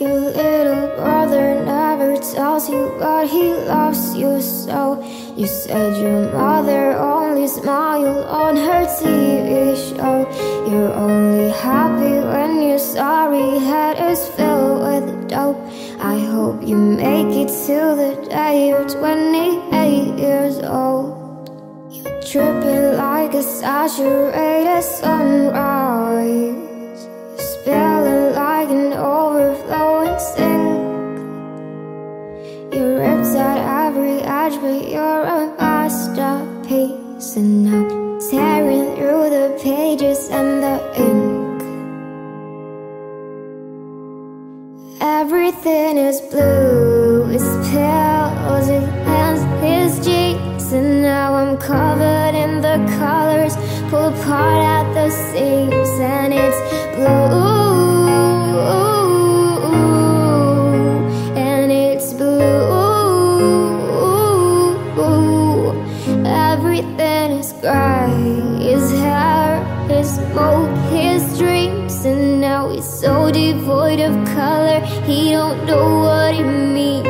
Your little brother never tells you that he loves you so. You said your mother only smiled on her TV show. You're only happy when your sorry head is filled with dope. I hope you make it to the day you're 28 years old. You're dripping like a saturated sunrise Your at every edge, but you're a masterpiece And I'm tearing through the pages and the ink. Everything is blue, his pills, his hands, his jeans And now I'm covered in the colors, pull apart at the seams And it's blue Everything is gray. His hair, his smoke, his dreams, and now he's so devoid of color. He don't know what it means.